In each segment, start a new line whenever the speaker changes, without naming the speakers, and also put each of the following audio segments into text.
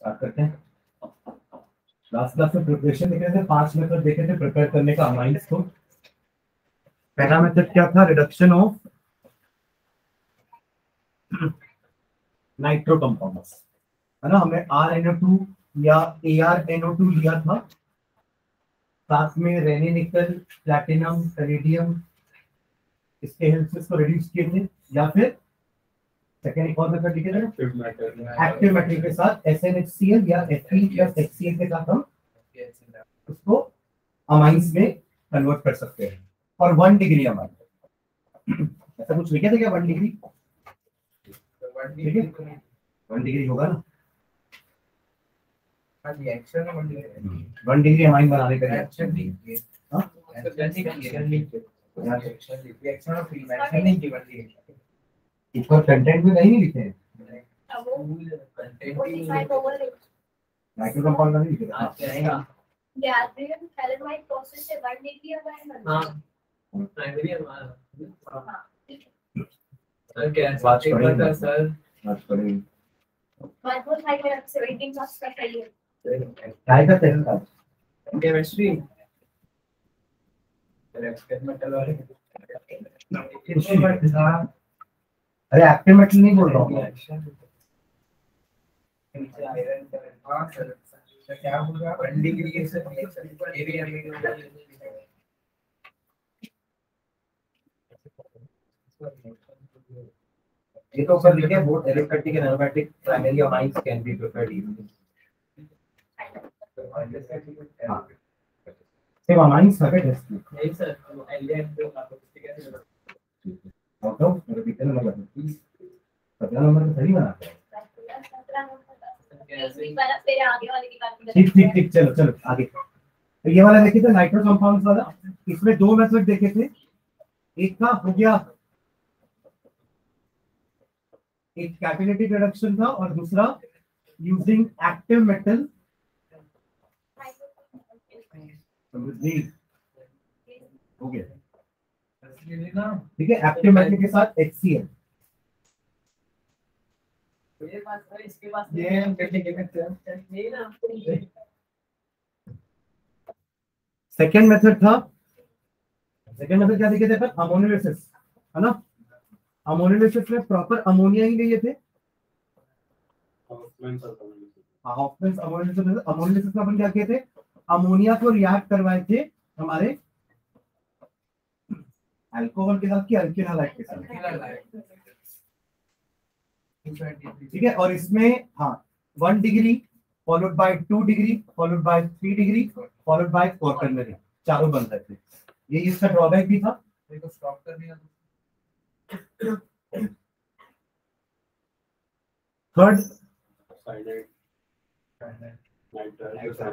Start करते हैं। Last class में प्रिपरेशन देख थे पाँच मेथड देखे थे प्रिपेयर करने का अमाइंस को पहला मेथड क्या था? रिडक्शन ऑफ़ नाइट्रो कंपाउंड्स है ना? हमने आर एनओ टू या ए आर एनओ टू लिया था। साथ में रेनी निकल प्लैटिनम पेरिडियम इसके हेल्प से इसको रिड्यूस किए थे। या फिर सेकेंड एक और मेथड लिखे एक्टिव मेटेरियल के साथ SnHCl या Fe प्लस HCl के साथ हम उसको अमाइंस में कन्वर्ट कर सकते हैं। और वन डिग्री अमाइन ऐसा कुछ लिखे थे क्या वन डिग्री वन डिग्री होगा ना? वन डिग्री अमाइन बनाने का लिए। हाँ? ऊपर कंटेंट में नहीं लिखे हैं। माइक्रो कंपाउंड का नहीं लिखे थे। हाँ।
गैदरियम प्रोसेस से 1 डिग्री अमाइन बनता है
बात पढ़ेंगे। बात करेंगे
माइक्रोसाइड में 17 का चाहिए
काय का तेल का
केमिस्ट्री
अरे एक्टिव मेटल नहीं बोल रहा हूँ
क्या होगा वन डिग्री से एरिया
ये तो ऊपर लिखे both aliphatic and aromatic primary amines can be prepared हाँ सिर्फ़ अमाइंस का टेस्ट
नहीं सर एलियन जो कार्बोक्सिलिक एसिड
आउट ऑफ़ मेरे कितने नंबर है सत्रह नंबर तो सही बना है
तेरे आगे वाले की बात
ठीक ठीक ठीक चलो चलो आगे तो ये वाला देखे थे नाइट्रो कंपाउंड्स वाला इसमें दो मेथड देखे थे एक का हो गया एक कैटेलिटिक रिडक्शन था और दूसरा यूजिंग एक्टिव मेटल हो गया ठीक है एक्टिव मेटल के साथ HCl
ये बात है इसके पास ये हम कैसे के हैं नहीं ना
सेकेंड मेथड था। सेकेंड मेथड क्या देखे थे पर? अमोनियोलिसिस है ना? अमोनियोलिसिस में प्रॉपर अमोनिया ही लिए थे। हाँ में अपन क्या किए थे? अमोनिया को रिएक्ट करवाए थे हमारे अल्कोहल के साथ कि अल्किल हैलाइड के साथ। ठीक है? और इसमें हाँ one degree followed by two degree followed by three degree followed by four quaternary चारों बन सकते ये इसका ड्रॉबैक भी था।
देखो स्टॉप कर दिया।
थर्ड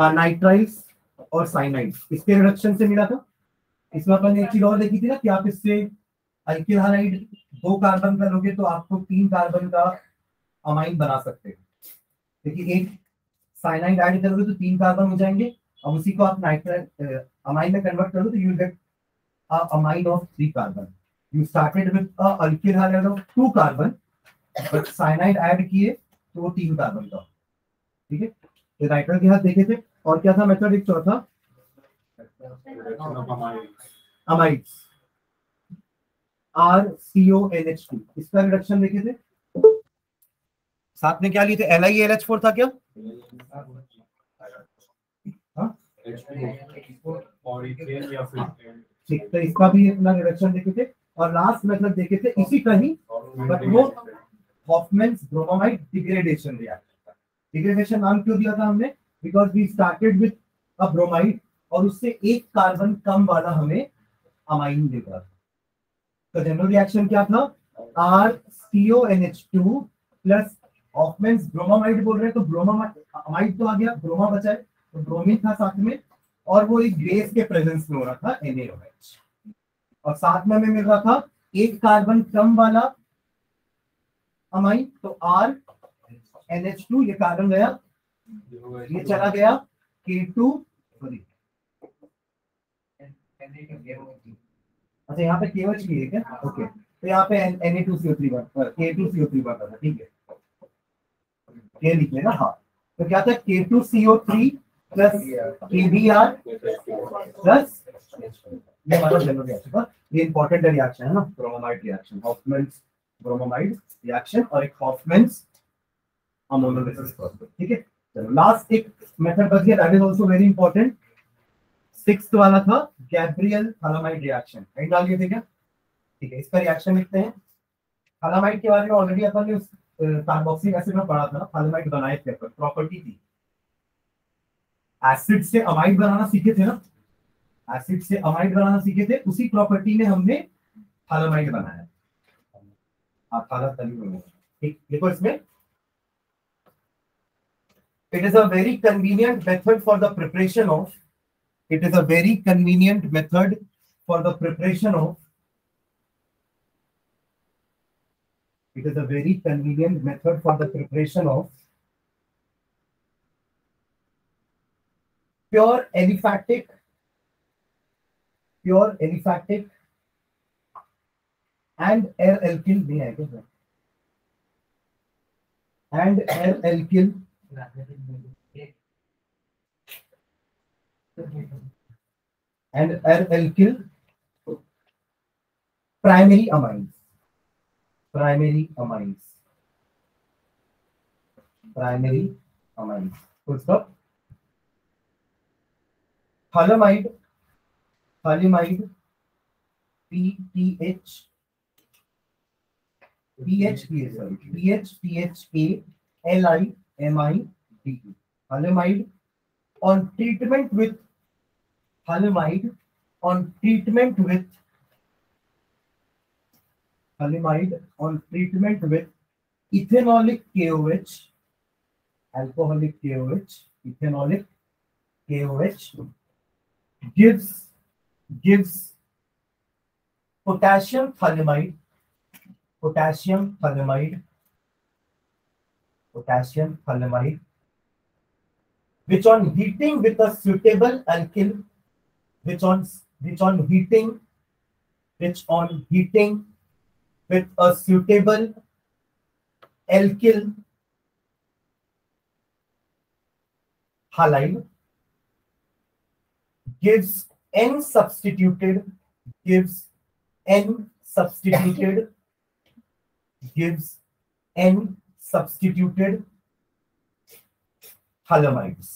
हाँ नाइट्राइल्स और साइनाइड इसके रिडक्शन से मिला था? इसमें अपन एक चीज़ और देखी थी ना कि आप इससे अल्किल हाइड दो कार्बन का लोगे तो आपको तीन कार्बन का अमाइन बना सकते हैं। देखिए, एक साइनाइड ऐड करोगे तो तीन कार्बन हो जाएँगे, अब उसी को आप नाइट्राइल अमाइन में कन्वर्ट करोगे तो you get amine of three carbon you started with alkyl halide of two carbon but cyanide add किए तो तीन कार्बन का। ठीक है? तो नाइट्राइल के साथ देखे थे। और क्या था मेथड एक चौथा amides R C O N H two इसका रिडक्शन देखे थे। साथ में क्या लिए थे? L I L H four था क्या? हाँ? ठीक तो इसका भी अपना रिडक्शन देखे थे। और लास्ट मेथड देखे थे, इसी का ही बट वो Hofmann's bromide degradation reaction degradation नाम क्यों दिया था हमने? Because we started with a bromide और उससे एक कार्बन कम वाला हमें अमाइन देगा। तो जनरल रिएक्शन क्या था? R CO N H two plus Hofmann's bromamide बोल रहे हैं तो ब्रोमामाइड तो आ गया ब्रोमा बचा है तो ब्रोमीन था साथ में, और वो एक ग्रेस के प्रेजेंस में हो रहा था NaOH और साथ में हमें मिल रहा था एक कार्बन कम वाला अमाइन तो आर एन एच टू ये कार्बन गया, ये चला गया के टू सॉरी अच्छा यहाँ पे भी है क्या? ओके तो यहाँ पे Na2CO3 बन K2CO3 बनता था, ठीक है? K लिख लेना हाँ। तो क्या था? K two CO three plus K B R plus ये हमारा जनरल रिएक्शन था ये इंपॉर्टेंट रिएक्शन है ना? Bromamide reaction Hofmann's bromamide reaction और एक हॉफमैन्स अमोनोलिसिस प्रोसेस ठीक है? चलो लास्ट एक मेथड बच गया that is also very important sixth वाला था गैब्रियल थालामाइड रिएक्शन कहीं डाल दिए थे क्या ठीक है, इसका रिएक्शन लिखते हैं। थालामाइड के बारे में ऑलरेडी अपन ने उस कार्बोक्सिलिक एसिड में पढ़ा था ना थालामाइड बनाए थे अपन प्रॉपर्टी थी। एसिड से अमाइड बनाना सीखे थे ना? एसिड से अमाइड बनाना सीखे थे, उसी प्रॉपर्टी में हमने थालामाइड बनाया। आप थाला तली ठीक, देखो इसमें। It is a very convenient method for the preparation of It is a very convenient method for the preparation of it is a very convenient method for the preparation of pure aliphatic pure aliphatic and air alkyl and air alkyl and alkyl primary amines primary amines primary amines full stop Thalamide, thalamide, PTH, PH, sorry, PH, PHA, LI, MI, DE. Thalamide on treatment with thalamide on treatment with thalamide on treatment with ethanolic KOH, alcoholic KOH, ethanolic KOH gives gives potassium thalamide potassium thalamide potassium thalamide which on heating with a suitable alkyl which on which on heating which on heating with a suitable alkyl halide gives n substituted gives n substituted gives n substituted thalamides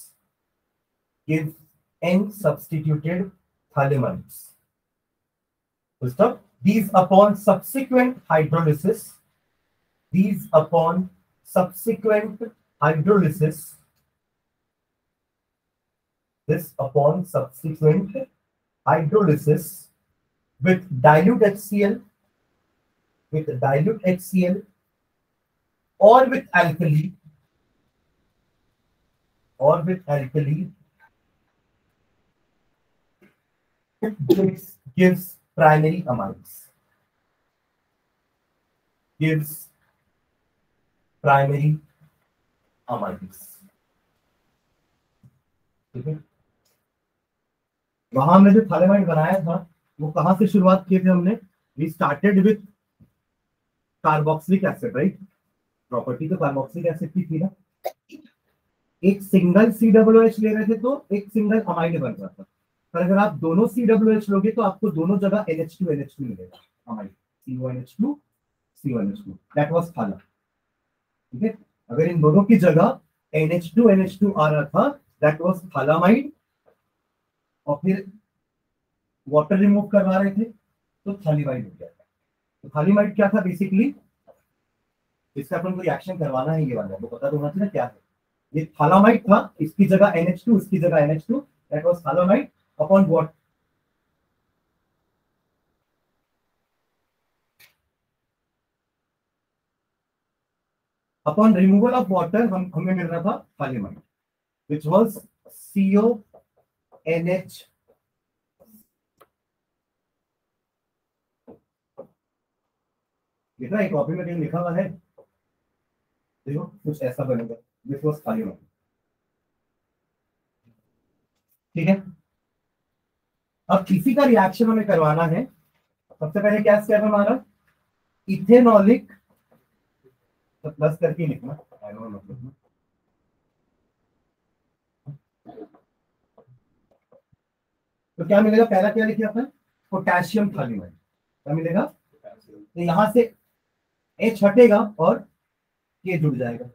gives n substituted thalamides Full stop. these upon subsequent hydrolysis these upon subsequent hydrolysis this upon subsequent hydrolysis with dilute HCl, with dilute HCl or with alkali, or with alkali, gives, gives primary amines. Gives primary amines. ठीक है? वहाँ हमने जो थालेमाइड बनाया था वो कहाँ से शुरुआत किए थे हमने? We started with carboxylic acid right property तो कार्बोक्सिलिक एसिड की थी ना। एक सिंगल सी डब्ल्यू एच ले रहे थे तो एक सिंगल अमाइड बन रहा था। पर अगर आप दोनों सी डब्ल्यू एच लोगे तो आपको दोनों जगह N H two N H two मिलेगा। Amide C H two C H two that was ठीक है? अगर इन दोनों की जगह N H two N H two आ रहा था दैट वॉज़ थालामाइड और फिर वाटर रिमूव करवा रहे थे तो थालीमाइड हो गया। था तो थालीमाइड क्या था बेसिकली इसका अपन को रिएक्शन करवाना है ये वाला आपको पता तो होना चाहिए क्या है। ये थालामाइड था, इसकी जगह एन एच टू इसकी जगह N H two that was phthalimide upon what upon removal of water हम, हमें मिल रहा था थालीमाइड which was CO NH देखा, एक कॉपी में कहीं लिखा हुआ है। देखो, कुछ ऐसा बनेगा दिस वाज में ठीक है? अब किसी का रिएक्शन हमें करवाना है, सबसे पहले क्या स्टेप हमारा? इथेनॉलिक तो प्लस करके लिखना। तो क्या मिलेगा? पहला क्या लिखिए अपन पोटेशियम क्लोराइड क्या मिलेगा? तो यहाँ से एच हटेगा और के जुड़ जाएगा।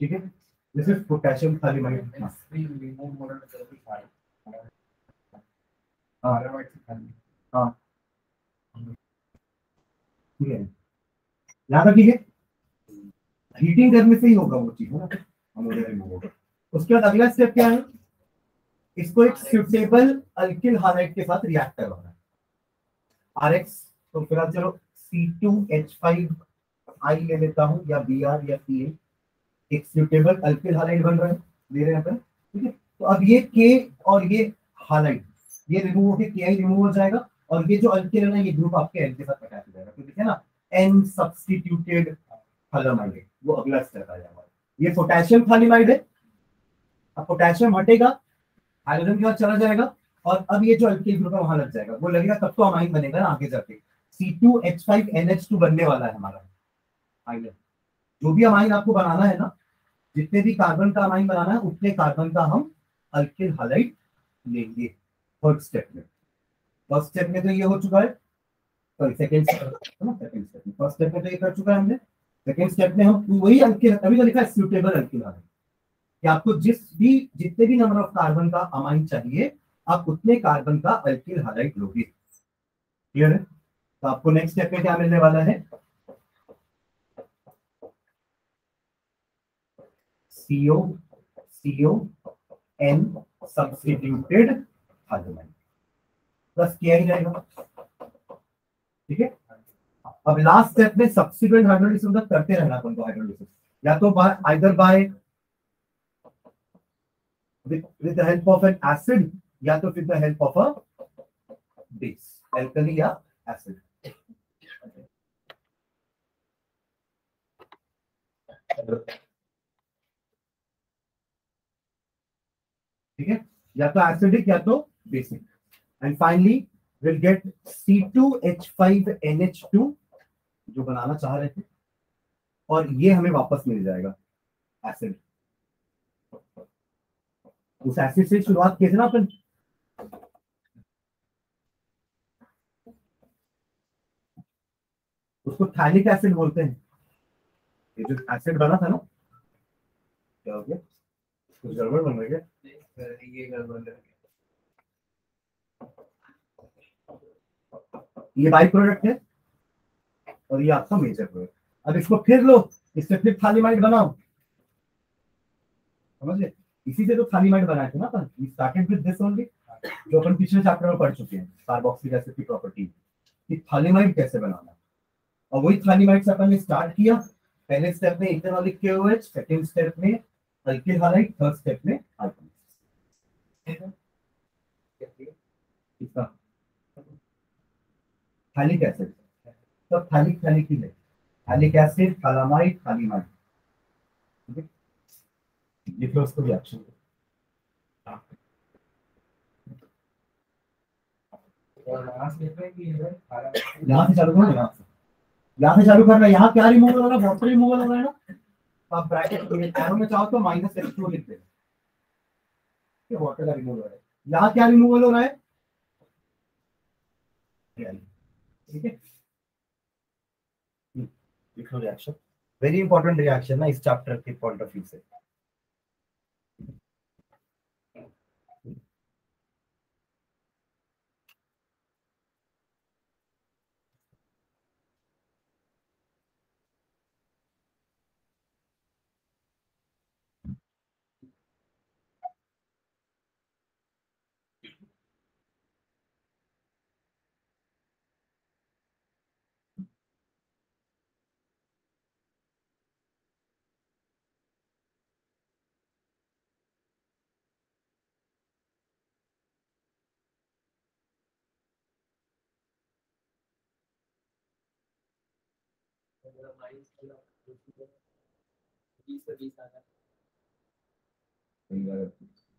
ठीक है? दिस इज़ पोटेशियम थालीमाइड हाँ। हाँ। ठीक है यहाँ तक ठीक है। याद रखिए हीटिंग करने से ही होगा वो चीज़ है ना? अमोनिया रिमूव होगा उसके बाद अगला स्टेप क्या है? इसको एक सुटेबल अल्किल हालाइट के साथ रिएक्ट करवाना है। आरएक्स तो फ़िलहाल चलो C2H5 आई ले लेता हूँ या Br या Ca एक सुटेबल अल्किल हालाइट बन रहा है, दे रहे हैं अपन, ठीक है? तो अब ये K और ये हालाइट ये रिमूव होकर Ki रिमूव हो जाएगा, और ये जो अल्किल है ना, ये ग्रुप आपके N के साथ अटैच हो जाएगा। तो देखिए ना, N सब्स्टिट्यूटेड थालामाइड वो अगला स्टेप आ जाएगा। ये पोटेशियम थालीमाइड है। अब पोटेशियम हटेगा हाइड्रोजन के बाद चला जाएगा, और अब ये जो अल्किल ग्रुप है, वहाँ लग जाएगा। वो लगेगा, तब तो अमाइन बनेगा ना आगे जाके। C2H5NH2 बनने वाला है हमारा। फाइनल जो भी अमाइन आपको बनाना है ना, जितने भी कार्बन का अमाइन बनाना है, उतने कार्बन का हम अल्किल हालाइट लेंगे थर्ड स्टेप में। फ़र्स्ट स्टेप में तो ये हो चुका है। सॉरी सेकंड सेकंड स्टेप में। फ़र्स्ट स्टेप में तो ये कर चुका है हमने। सेकेंड स्टेप में हम वही अल्किल अभी तो लिखा है सुटेबल अल्किल हालाइट कि आपको जिस भी, जितने भी नंबर ऑफ़ कार्बन का अमाइन चाहिए, आप उतने कार्बन का अल्किल हालाइट लोगे। क्लियर है? तो आपको नेक्स्ट स्टेप में क्या मिलने वाला है? CO CO N substituted hydrogen plus किया ही जाएगा ठीक है? अब लास्ट स्टेप में सब्सिक्वेंट हाइड्रोलिसिस मतलब करते रहना अपन को हाइड्रोलिसिस या तो by either by with the help of an acid, या तो with the help of a base, alkali या acid. ठीक है? या तो एसिडिक या तो basic and finally will get C2H5NH2 जो बनाना चाह रहे थे। और ये हमें वापस मिल जाएगा एसिड उस एसिड से शुरुआत की थी ना अपन? उसको थैलिक एसिड बोलते हैं। ये जो एसिड बना था ना, क्या हो गया? कुछ गड़बड़ बन रही
ये
ये बाई प्रोडक्ट है और ये आपका मेजर प्रोडक्ट अब इसको फिर लो, इससे फिर थालीमाइड बनाओ। समझे इसी से तो थालीमाइड बनाए थे ना अपन। स्टार्टेड विद दिस ओनली जो अपन पिछले चैप्टर में पढ़ चुके हैं कार्बोक्सिलिक एसिड की प्रॉपर्टी कि थालीमाइड कैसे बनाना और वही थालीमाइड से अपन ने स्टार्ट किया। पहले स्टेप में इथेनॉलिक KOH सेकंड स्टेप में अल्किल हालाइड थर्ड स्टेप में एसिड सब ही? है एसिड उसको यहाँ से चालू करो यहाँ से। यहाँ से चालू करना, यहाँ क्या रिमूवल हो रहा है? रिमूवल हो रहा है ना। आप ब्रैकेट में चाहो तो माइनस एक्स लिख देना वाटर का रिमूवल हो रहा है। यहाँ क्या रिमूवल हो रहा है? ठीक है। रिएक्शन वेरी इंपॉर्टेंट रिएक्शन ना इस चैप्टर के पॉइंट ऑफ़ व्यू से।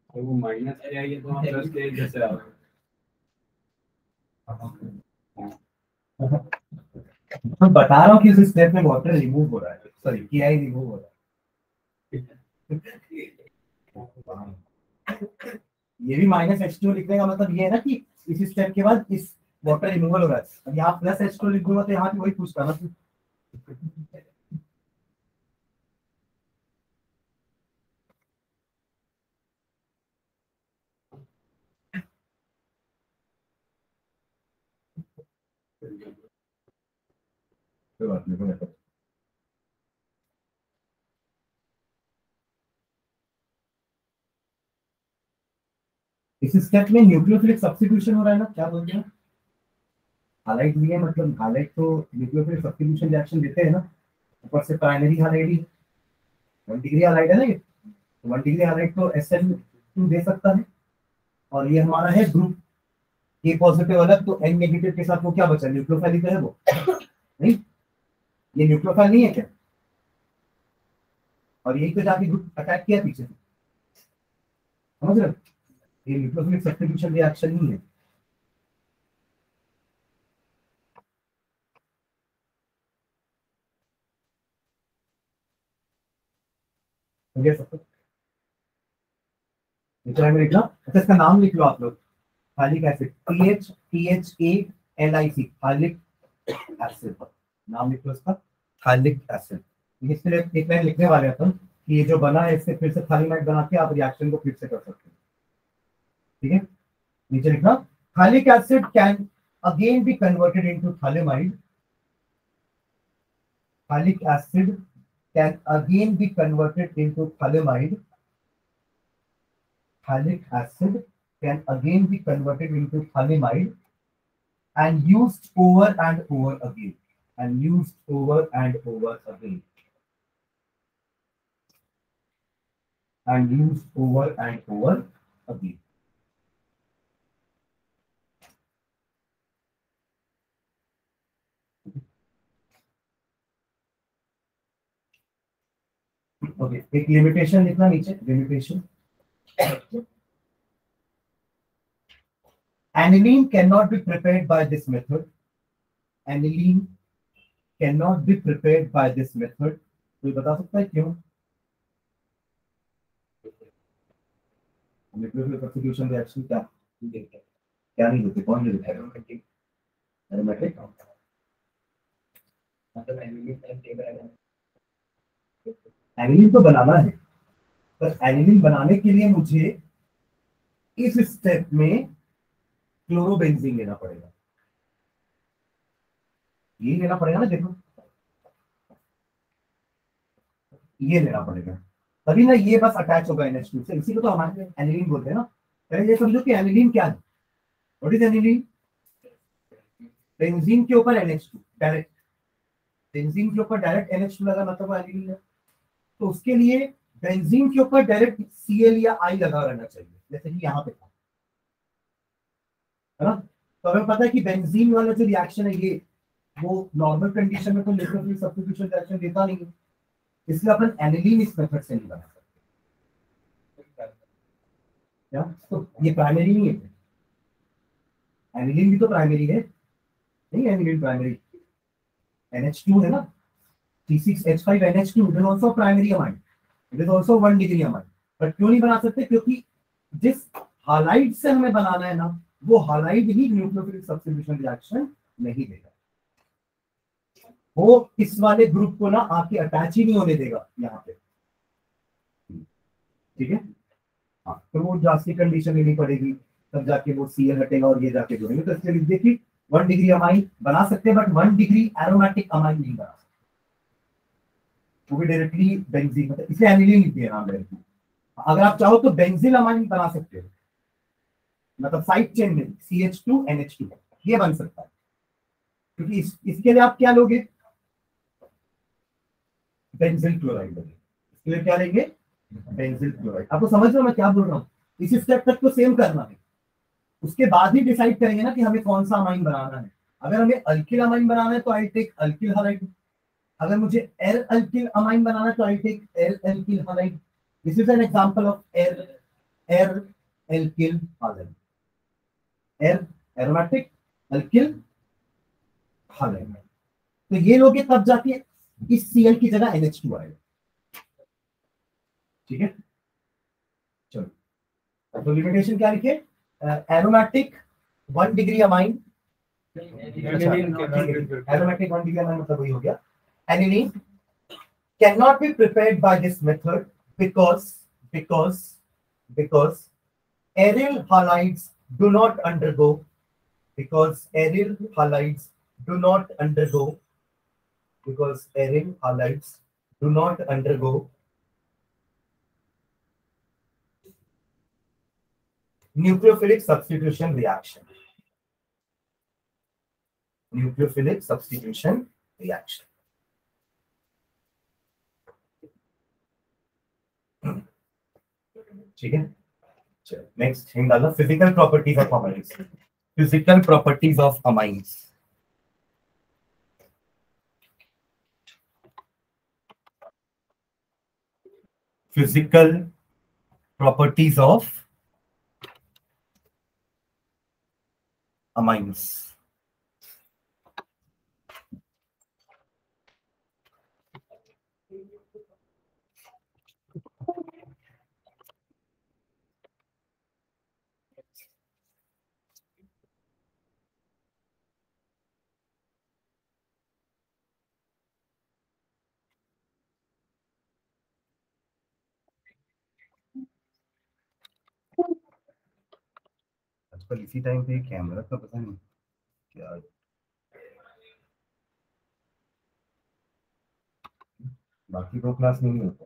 तो वो माइनस पे आइए तो हम प्लस के जैसे आ
मैं बता रहा हूँ कि इस स्टेप में वाटर रिमूव हो रहा है। सॉरी किया ही रिमूव हो रहा है। ये भी माइनस एच टू लिखने का मतलब ये है ना कि इस स्टेप के बाद इस वाटर रिमूवल हो रहा है। अब यहाँ प्लस एच टू लिख दूँगा तो यहाँ पे वही पूछता ना इस स्टेप में न्यूक्लियोफिलिक सब्स्टिट्यूशन हो रहा है ना? क्या बोलते हैं? हाइलाइट लिए मतलब हाइलाइट तो न्यूक्लियोफिलिक सब्स्टिट्यूशन रिएक्शन देते हैं ना। ऊपर से प्राइमरी हाइलाइट ही। वन डिग्री हाइलाइट है ना ये? वन डिग्री हाइलाइट तो एस एन टू दे सकता है। और ये हमारा है ग्रुप ए पॉजिटिव अलग तो एन नेगेटिव के साथ वो क्या बचा? न्यूक्लियोफाइल ही तो है वो। नहीं? ये न्यूक्लियोफाइल नहीं है क्या? और यही तो जाके ग्रुप अटैक किया पीछे। समझ रहे हो? ये न्यूक्लियोफिलिक सब्स्टिट्यूशन रिएक्शन ही है। समझे सबको इतना में लिखना अच्छा इसका नाम लिख लो आप लोग। Phthalic acid. T H T H A L I C phthalic acid. नाम लिख लो इसका हालिक एसिड। एक लाइन लिखने वाले अपन कि ये जो बना है, इससे फिर से खाली मैट बना के आप रिएक्शन को फिर से कर सकते हैं। ठीक है? नीचे लिखना phthalic acid can again be converted into phthalimide phthalic acid can again be converted into thalamide. Thalic acid can again be converted into thalamide and used over and over again. And used over and over again. And used over and over again. Okay एक limitation लिखना नीचे limitation aniline can not be prepared by this method aniline can not be prepared by this method कोई बता सकता है क्यों? Reaction क्या? नहीं देते कौन तो बनाना है, पर एनिलिन बनाने के लिए मुझे इस स्टेप में क्लोरोबेंजीन लेना पड़ेगा। ये लेना पड़ेगा ना देखो। ये लेना पड़ेगा। तभी ना ये बस अटैच होगा NH2 से। इसी को तो हमारे एनिलिन बोलते हैं ना। पहले ये समझो कि एनिलिन क्या है। व्हाट इज़ एनिलिन बेंजीन के ऊपर NH2 डायरेक्ट बेंजीन के ऊपर डायरेक्ट NH2 लगा मतलब एनिलिन है। तो उसके लिए बेंजीन के ऊपर डायरेक्ट Cl या आई लगा रहना चाहिए, जैसे कि यहाँ पे था। है ना? तो हमें पता है कि बेंजीन वाला जो रिएक्शन है, ये वो नॉर्मल कंडीशन में कोई लिक्विड सब्स्टिट्यूशन रिएक्शन देता नहीं है। इसलिए अपन एनिलीन इस मेथड से नहीं बना सकते। क्या तो ये प्राइमरी नहीं है। एनिलीन भी तो प्राइमरी है। नहीं एनिलीन प्राइमरी NH2 है ना? C6H5NH2 it is also primary. It is also one degree क्यों नहीं बना सकते? क्योंकि जिस हालाइड से हमें बनाना है ना, वो हालाइड ही न्यूक्लियोफिलिक रिएक्शन नहीं देगा। वो इस वाले ग्रुप को ना आके अटैच ही नहीं होने देगा यहाँ पे। ठीक है? हाँ तो वो जास्ती कंडीशन पड़ेगी। तब जाके वो सीएल हटेगा और ये जाके जुड़ेंगे। तो इसके लिए देखिए वन डिग्री अमाइन बना सकते हैं but one degree aromatic amine नहीं बना सकते। भी डायरेक्टली बेंजीन मतलब इसलिए एनिलीन लिख दिया नाम डायरेक्टली अगर आप चाहो तो बेंजिल अमाइन बना सकते हो। मतलब साइड चेन में C H two N H two ये बन सकता है। क्योंकि इस, इसके लिए आप क्या लोगे? बेंजिल क्लोराइड लोगे। इसके लिए क्या लेंगे? बेंजिल क्लोराइड आपको समझ रहे हो मैं क्या बोल रहा हूँ? इस स्टेप तक तो सेम करना है। उसके बाद ही डिसाइड करेंगे ना कि हमें कौन सा अमाइन बनाना है। अगर हमें अल्किल अमाइन बनाना है तो आई टेक अल्किल हालाइड अगर मुझे एल अल्किल अमाइन बनाना तो I take L alkyl halide this is an example of L L alkyl halide L aromatic alkyl halide तो ये लोग तब जाके इस Cl की जगह NH2 आएगा ठीक है? चलो। तो लिमिटेशन क्या लिखे? Aromatic one degree amine aromatic one degree amine मतलब वही हो गया। Aniline cannot be prepared by this method because because because aryl halides do not undergo because aryl halides do not undergo because aryl halides do not undergo. Nucleophilic substitution reaction. Nucleophilic substitution reaction ठीक है? Next डाला physical properties of amines physical properties of amines physical properties of amines आजकल इसी time पे camera का पता नहीं क्या बाकी दो क्लास नहीं होता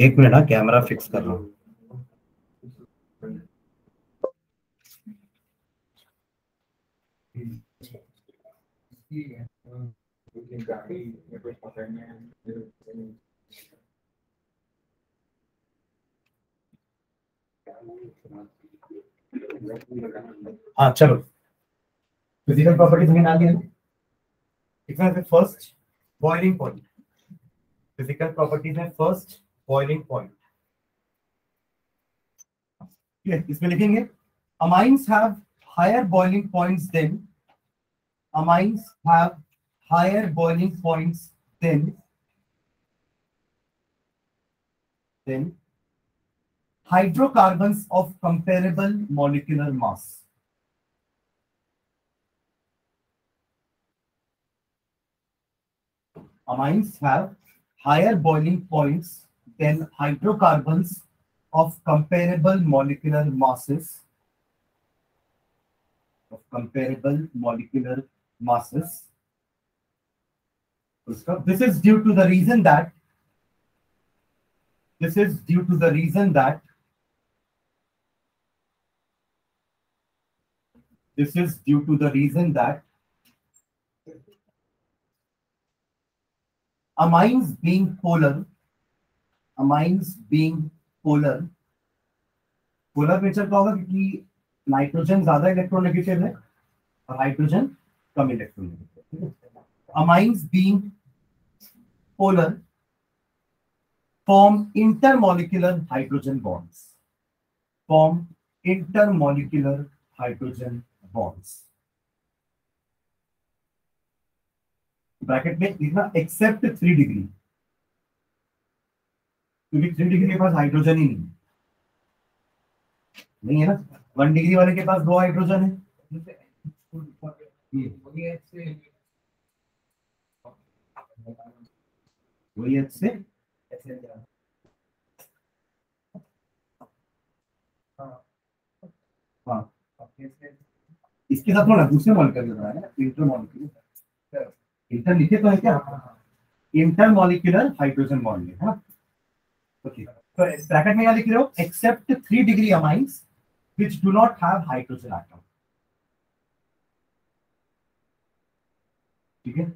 एक मिनट ना कैमरा फिक्स कर रहा हूँ। हाँ चलो। फ़िज़िकल प्रॉपर्टीज़ में गया इसमें first boiling point physical properties में फर्स्ट बॉइलिंग पॉइंट इसमें लिखेंगे amines have higher boiling points than amines have higher boiling points than than hydrocarbons of comparable molecular mass Amines have higher boiling points than hydrocarbons of comparable molecular masses of comparable molecular masses. This is due to the reason that this is due to the reason that this is due to the reason that amines being polar, amines being polar, polar nature का होगा क्योंकि nitrogen ज़्यादा electronegative है और hydrogen कम electronegative amines being polar form intermolecular hydrogen bonds form intermolecular hydrogen bonds bracket में लिखना except three degree क्योंकि three degree के पास हाइड्रोजन ही नहीं नहीं है ना? वन डिग्री वाले के पास दो हाइड्रोजन है। वही एच से हाँ। इसके साथ थोड़ा दूसरे मॉलिक्यूल लग रहा है इंटर मॉलिक्यूल इंटर लिखे तो है क्या? इंटर मॉलिक्यूलर हाइड्रोजन बॉन्ड है ना? ओके तो ब्रैकेट में क्या लिख रहे हो? Except three degree amines which do not have hydrogen atom. ठीक है?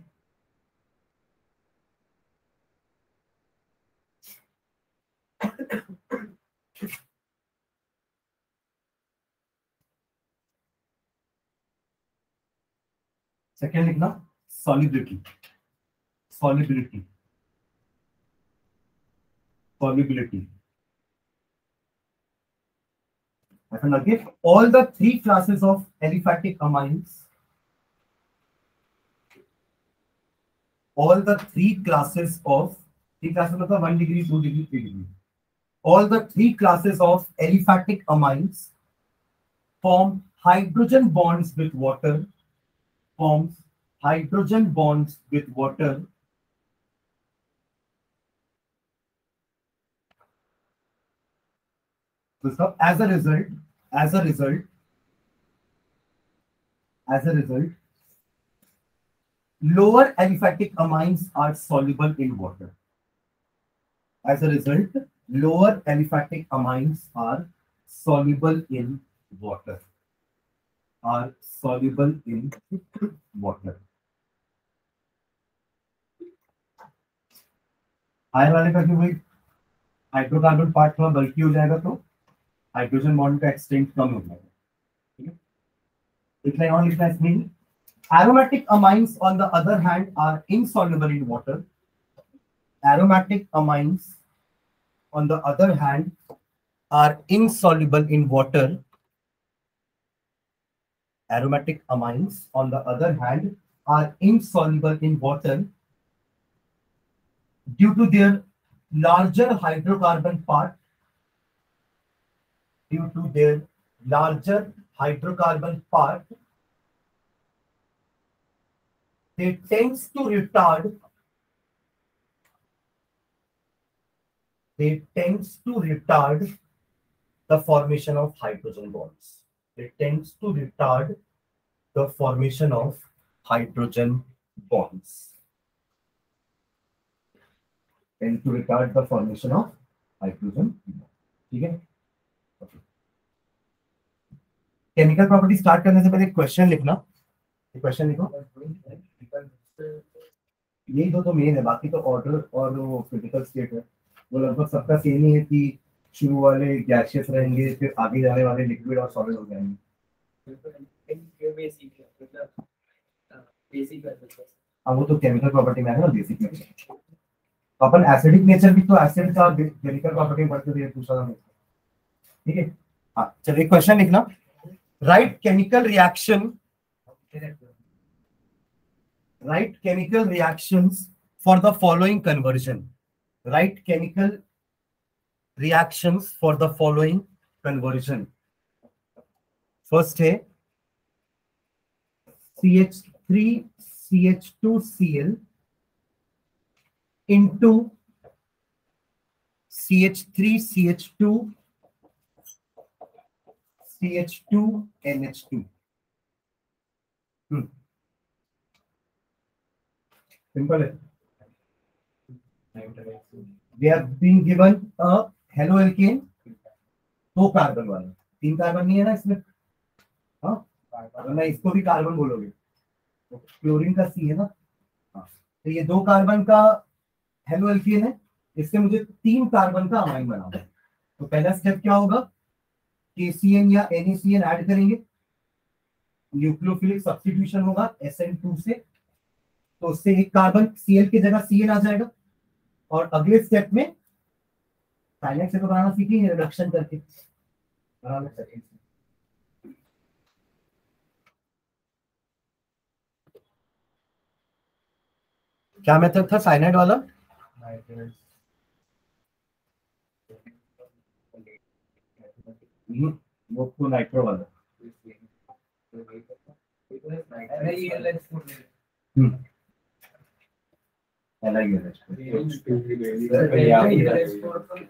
सेकेंड लिखना। Solubility solubility solubility. And again, all the three classes of aliphatic amines, all the three classes of three classes मतलब one degree, two degree, three degree. All the three classes of aliphatic amines form hydrogen bonds with water, forms hydrogen bonds with water So as a result, as a result, as a result, lower aliphatic amines are soluble in water. As a result, lower aliphatic amines are soluble in water. Are soluble in water. Higher वाले का क्यों भाई hydrocarbon part थोड़ा बल्कि हो जाएगा तो hydrogen bond का एक्सटेंट कम हो जाएगा, ठीक है? और लिखना है aromatic amines on the other hand are insoluble in water aromatic amines on the other hand are insoluble in water aromatic amines on the other hand are insoluble in water due to their larger hydrocarbon part due to their larger hydrocarbon part, they tends to retard they tends to retard the formation of hydrogen bonds. It tends to retard the formation of hydrogen bonds. Tend to retard the formation of hydrogen ठीक है? Chemical property start करने से पहले question लिखना। Question लिखो। यही दो तो मेन है, बाकी तो ऑर्डर और वो क्रिटिकल स्टेट है। वो लगभग सबका सेम ही है कि शुरू वाले गैसियस रहेंगे, फिर आगे जाने वाले लिक्विड और सॉलिड हो जाएँगे। हाँ वो तो केमिकल प्रॉपर्टी में ना बेसिक में अपन एसिडिक नेचर भी तो एसिड का केमिकल प्रॉपर्टी बढ़ते हुए दूसरा ठीक है? चलो क्वेश्चन लिखना। Write chemical reaction write chemical reactions for the following conversion write chemical reaction for the following conversion first है C H three C H two C L into CH3 CH2 CH2 NH2. Hmm. Simple. We have been given a hello alkane दो carbon वाला तीन carbon नहीं है ना इसमें हाँ इसको भी कार्बन बोलोगे क्लोरीन का सी है ना हाँ तो ये दो कार्बन का हेलो एल्केन है, इससे मुझे तीन कार्बन का अमाइन बनाना है तो पहला स्टेप क्या होगा? KCN या NaCN ऐड करेंगे। न्यूक्लियोफिलिक सब्स्टिट्यूशन होगा SN2 से। तो उससे एक कार्बन Cl की जगह Cn आ जाएगा। और अगले स्टेप में साइलेंट से तो बनाना सीखेंगे रिडक्शन करके। बनाना सेकेंड क्या मेथड था? साइनाइड वाला?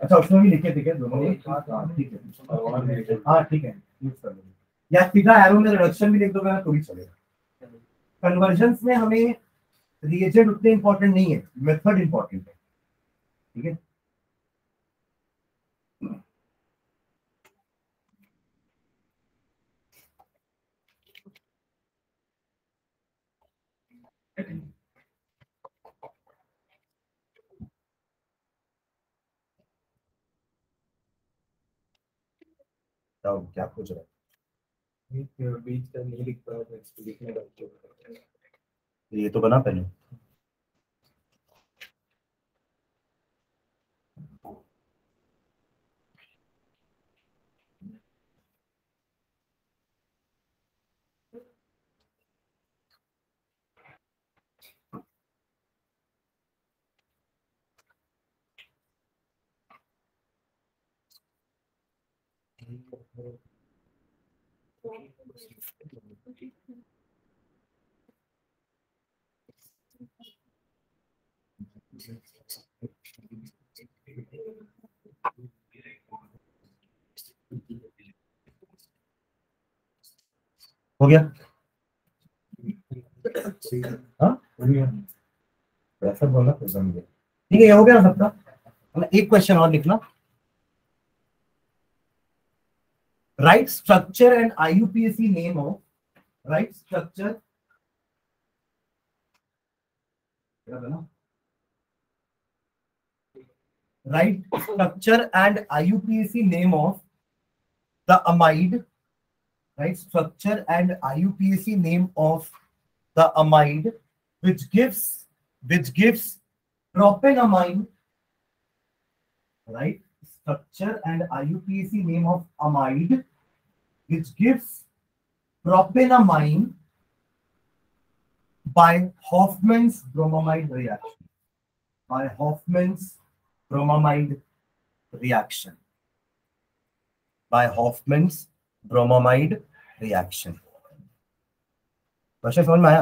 अच्छा उसमें भी लिखे दोनों हाँ ठीक है या सीधा एरो में रिडक्शन भी लिख तो भी चलेगा कन्वर्जन में हमें रिएजेंट उतने इंपॉर्टेंट नहीं है मेथड इंपॉर्टेंट है। ठीक है? क्या पूछ रहे हो?
बीच का नहीं लिख पाया लिखने का
ये तो बना पहले। हो गया? हाँ? बोला तो समझे ठीक है, ये हो गया सबका? मतलब एक क्वेश्चन और लिखना। write structure and IUPAC name of write structure. Right? Structure and IUPAC name of the amide. Right? Structure and IUPAC name of the amide which gives which gives propanamide. Right? structure and IUPAC name of amide which gives propanamine by Hoffman's bromamide reaction by Hoffman's bromamide reaction by Hoffman's bromamide reaction question समझ में आया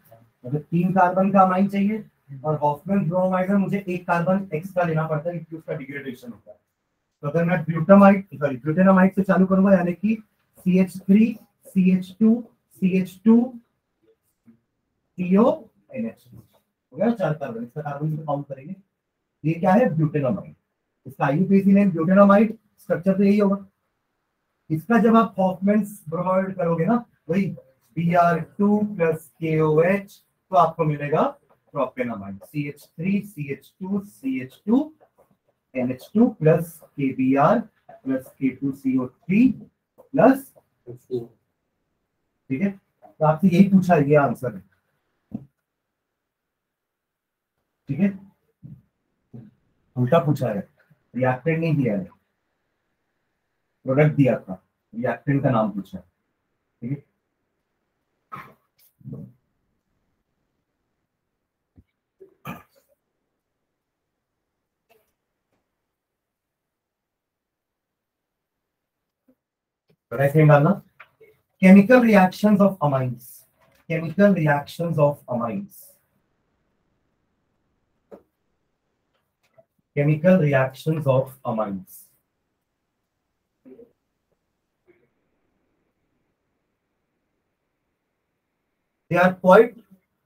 मतलब तीन carbon का amine चाहिए और Hoffmann bromide में मुझे एक कार्बन एक्स्ट्रा लेना पड़ता है, क्योंकि उसका डिग्रेडेशन होता है। तो अगर मैं ब्यूटामाइड सॉरी ब्यूटेनामाइड से चालू करूँगा, यानी कि C H three C H two C H two CO N H हो गया चार कार्बन इसका कार्बन भी काउंट करेंगे। ये क्या है? ब्यूटेनामाइड इसका आईयूपीसी नेम ब्यूटेनामाइड स्ट्रक्चर तो यही होगा। इसका जब आप हॉफमैन्स ब्रोमाइड करोगे ना, वही बी आर टू प्लस के ओ एच तो आपको मिलेगा propanamide C H three C H two C H two N H two plus K B R plus K two C O three plus ठीक है? तो आपसे यही पूछा ये आंसर है। ठीक है? उल्टा पूछा है। रिएक्टेंट नहीं दिया है। प्रोडक्ट दिया था। रिएक्टेंट का नाम पूछा है। ठीक है? Raifengana. Chemical reactions of amines. Chemical reactions of amines. Chemical reactions of amines. They are quite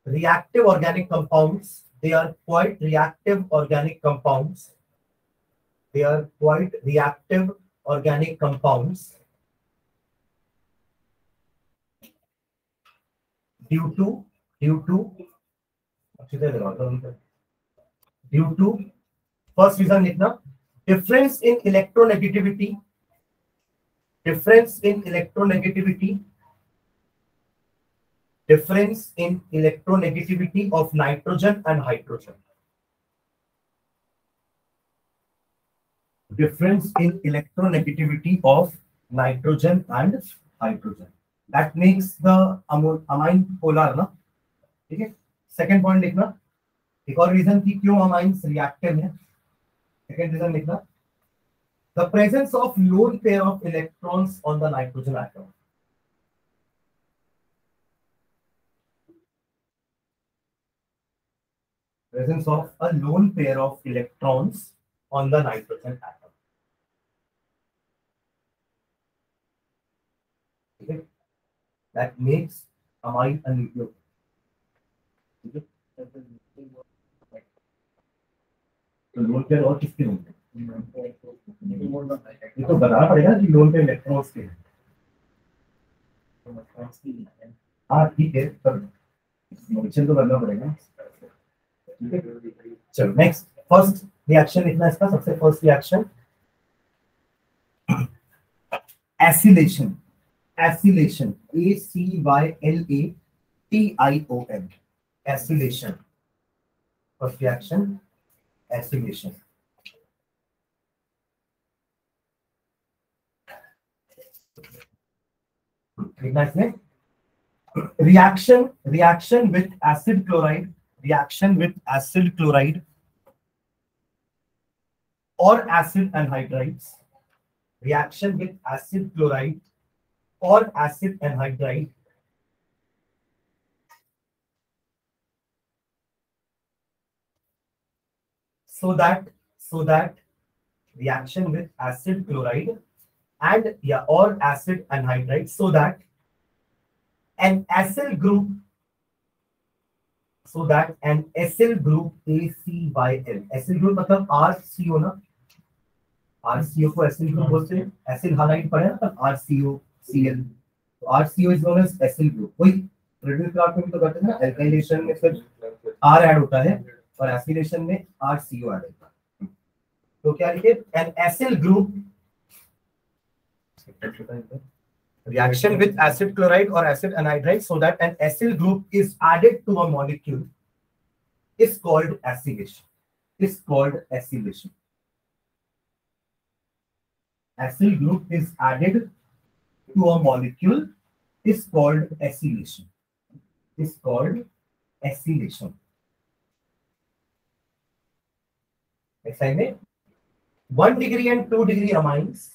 reactive organic compounds. They are quite reactive organic compounds. They are quite reactive organic compounds due to due to due to first reason लिखना difference in electronegativity difference in electronegativity difference in electronegativity of nitrogen and hydrogen difference in electronegativity of nitrogen and hydrogen That makes the amine polar ना ठीक है? Second point लिखना। एक और reason की क्यों amines reactive है? सेकेंड रीजन लिखना। The presence of lone pair of electrons on the nitrogen atom presence of a lone pair of electrons on the nitrogen atom that makes amine a nucleophile तो lone pair और किसके होंगे ये तो बताना पड़ेगा कि लोन पे इलेक्ट्रॉन्स के हैं। हाँ ठीक है पर मेंशन तो करना पड़ेगा। चलो नेक्स्ट फ़र्स्ट रिएक्शन लिखना इसका, सबसे first reaction acylation acylation. A c y l a t i o n. Acylation. First reaction acylation. Reaction reaction with acid chloride reaction with acid chloride or acid anhydrides. Reaction with acid chloride और acid anhydride so that so that reaction with acid chloride and या और acid anhydride so that an acyl group so that an acyl group A C Y L acyl group मतलब R CO ना? R CO को acyl group बोलते हैं। Acyl halide पड़े ना तब आर सी Cl तो RCO is known as acyl group वही रेडियल क्लास में तो करते हैं ना एल्काइलेशन में फिर R ऐड होता है और एसिलेशन में RCO ऐड होता है तो क्या लिखे an acyl group reaction with acid chloride or acid anhydride so that an acyl group is added to a molecule is called acylation is called acylation acyl group is added to a molecule is called acylation. Is called acylation. में 1 degree and 2 degree amines.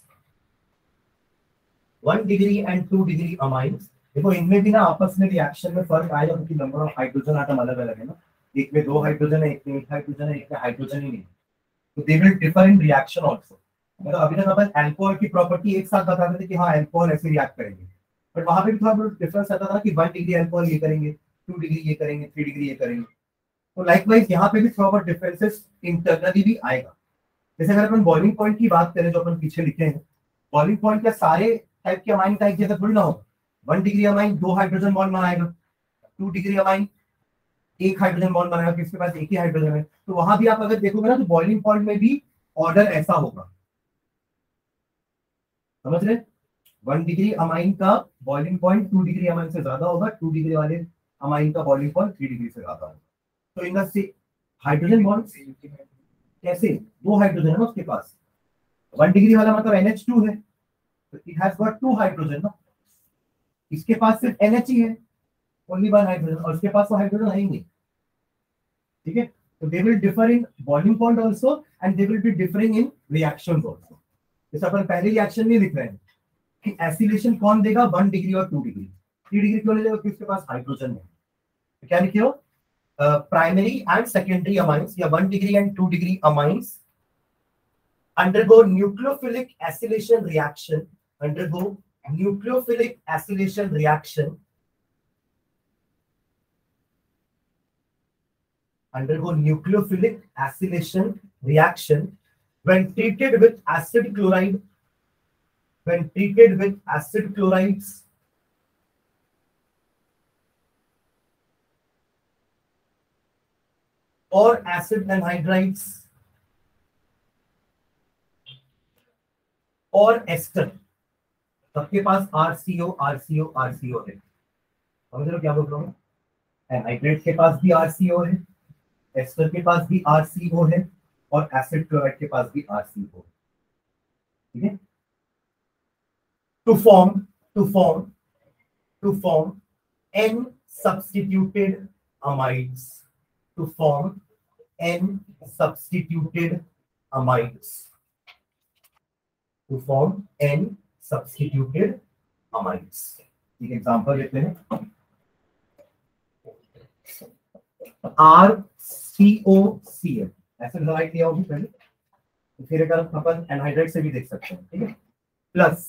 One degree and two degree amines देखो, इनमें भी ना आपस में reaction में फ़र्क आएगा क्योंकि नंबर ऑफ़ हाइड्रोजन आटम अलग अलग है ना। एक में दो हाइड्रोजन है, एक में एक हाइड्रोजन है, एक में हाइड्रोजन ही नहीं तो they will differ in reaction also मतलब अभी तक अपन अल्कोहल की प्रॉपर्टी एक साथ बताते थे कि हाँ अल्कोहल ऐसे रिएक्ट करेंगे। बट वहाँ पे भी थोड़ा बहुत डिफरेंस आता था कि वन डिग्री अल्कोहल ये करेंगे टू डिग्री ये करेंगे थ्री डिग्री ये करेंगे। तो लाइकवाइज यहाँ पे भी थोड़ा बहुत डिफरेंसेस इंटरनली भी आएगा। जैसे अगर अपन बॉइलिंग पॉइंट की बात करें, जो अपन पीछे लिखे हैं बॉइलिंग पॉइंट के सारे टाइप के अमाइन का एक थोड़ी ना होगा वन डिग्री अमाइन दो हाइड्रोजन बॉन्ड बनाएगा टू डिग्री अमाइन एक हाइड्रोजन बॉन्ड बनाएगा, किसके पास एक ही हाइड्रोजन है? तो वहाँ भी आप अगर देखोगे ना तो बॉइलिंग पॉइंट में भी ऑर्डर ऐसा होगा। समझ रहे? वन डिग्री अमाइन का boiling point two degree amine से ज़्यादा होगा टू डिग्री वाले अमाइन का बॉइलिंग पॉइंट थ्री डिग्री से ज़्यादा होगा। तो इन से हाइड्रोजन बॉन्ड कैसे? दो हाइड्रोजन है ना उसके पास। वन डिग्री वाला मतलब NH2 है। तो it has got two hydrogen ना। इसके पास सिर्फ़ NH ही है। ओनली वन हाइड्रोजन और इसके पास तो हाइड्रोजन है ही नहीं। ठीक है? तो they will differ in boiling point also and they will be differing in reaction also जैसे अपन पहले रिएक्शन नहीं लिख रहे हैं कि एसिलेशन कौन देगा वन डिग्री और टू डिग्री थ्री डिग्री क्यों ले लेगा क्योंकि इसके पास हाइड्रोजन है तो क्या लिखे हो प्राइमरी एंड सेकेंडरी अमाइंस या one degree and two degree amines undergo nucleophilic acylation reaction undergo nucleophilic acylation reaction undergo nucleophilic acylation reaction when treated with acid chloride when treated with acid chlorides or acid anhydrides or ester सबके पास R C O R C O R C O है समझ रहे हो क्या बोल रहा हूँ anhydride के पास भी आर सी है एस्टर के पास भी आर सी ओ है और एसिड क्लोराइड के पास भी आर सी ओ ठीक है? To form to form to form N substituted amides to form N substituted amides to form n substituted amides. एक एग्जांपल लेते हैं। R C O C L ऐसे डिवाइड किया होगी पहले। तो फिर अगर अपन एनहाइड्रेट से भी देख सकते हैं, ठीक है? Plus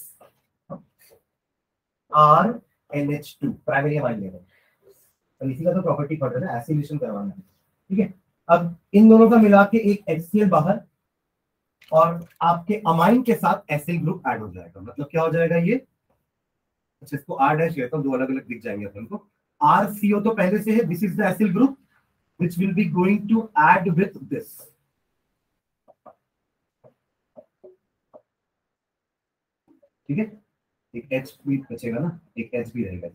R N H two primary amine ले रहे तो इसी का तो प्रॉपर्टी पढ़ रहे हैं एसिलेशन करवाना है, ठीक है? अब इन दोनों का मिला के एक एचसीएल बाहर और आपके अमाइन के साथ एसिल ग्रुप ऐड हो जाएगा। मतलब क्या हो जाएगा ये? अच्छा इसको आर डैश लेता हूँ दो अलग अलग दिख जाएँगे अपन को। आर सी ओ तो पहले से है this is the acyl group which will be going to add with this ठीक है? एक एच भी बचेगा ना? एक एच भी रहेगा।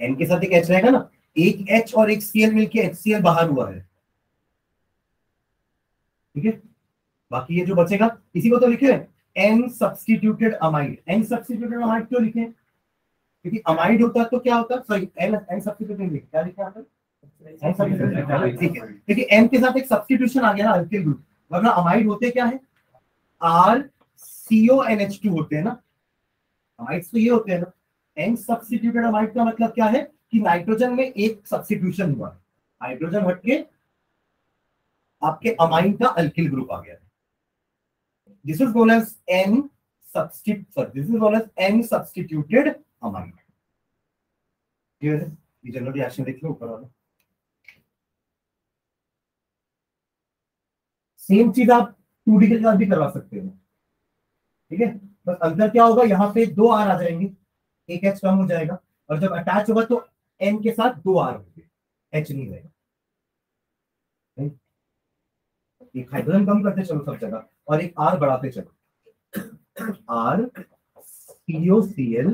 एन के साथ एक एच रहेगा ना? एक एच और एक सीएल मिलके एच सी एल बाहर हुआ है। ठीक है? बाकी ये जो बचेगा, इसी को तो लिखे N substituted amide N substituted amide क्यों लिखे क्योंकि अमाइड होता तो क्या होता है? सॉरी एन एन सब्सटीट्यूटेड लिखे क्या लिखा आपने ठीक है। क्योंकि एन के साथ एक सब्सटीट्यूशन आ गया ना अल्किल ग्रुप वरना अमाइड होते क्या है? R CO N H two होते हैं ना। अमाइड्स तो ये होते हैं ना। एन सब्सटीट्यूटेड अमाइड का मतलब क्या है? कि नाइट्रोजन में एक सब्सटीट्यूशन हुआ। हाइड्रोजन हटके आपके अमाइन का अल्किल ग्रुप आ गया। This is known as N substitute this is known as N substituted amine clear है ये जनरल रिएक्शन देख लो ऊपर वाला सेम चीज़ आप 2D के साथ भी करवा सकते हो। ठीक है? बस अंतर क्या होगा? यहाँ पे दो आर आ जाएँगे। एक एच कम हो जाएगा। और जब अटैच होगा तो एन के साथ दो आर होंगे। एच नहीं रहेगा। एक हाइड्रोजन कम करते चलो सब जगह, और एक आर बढ़ाते चलो। R CO C L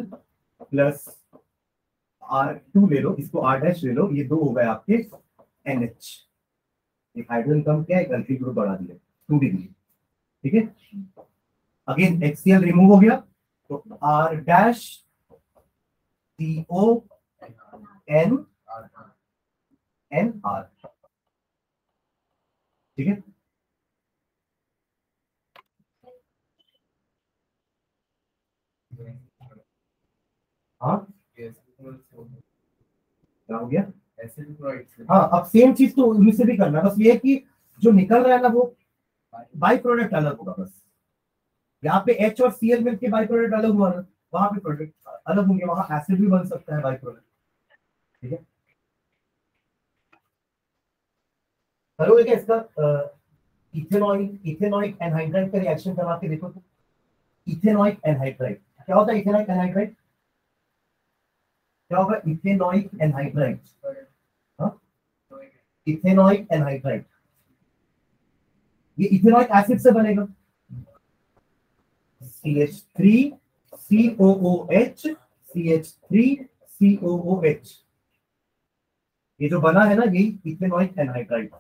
plus R two ले लो, इसको आर डैश ले लो, ये दो हो गए आपके एन एच एक हाइड्रोजन कम किया, एक अल्फी ग्रुप बढ़ा दिया टू डिग्री ठीक है? अगेन एक्सीएल रिमूव हो गया तो R dash C O N N R ठीक है? हाँ? हो चीज़ तो उनमें से भी करना बस ये कि जो निकल रहा है ना वो बाई प्रोडक्ट अलग होगा बस। यहाँ पे एच और सी एल मिलकर बाई प्रोडक्ट अलग हुआ ना, वहाँ पे प्रोडक्ट अलग होंगे, वहाँ एसिड भी बन सकता है बाई प्रोडक्ट ठीक है? करोगे क्या इसका इथेनॉइक इथेनॉइक एनहाइड्राइड का रिएक्शन करवा के देखो। तो इथेनॉइक एनहाइड्राइड क्या होता है इथेनॉइक एनहाइड्राइड क्या होगा? इथेनॉइक एनहाइड्राइड इथेनॉइक एनहाइड्राइड ये इथेनॉइक एसिड से बनेगा। C H three C O O H C H three C O O H ये जो बना है ना यही इथेनॉइक एनहाइड्राइड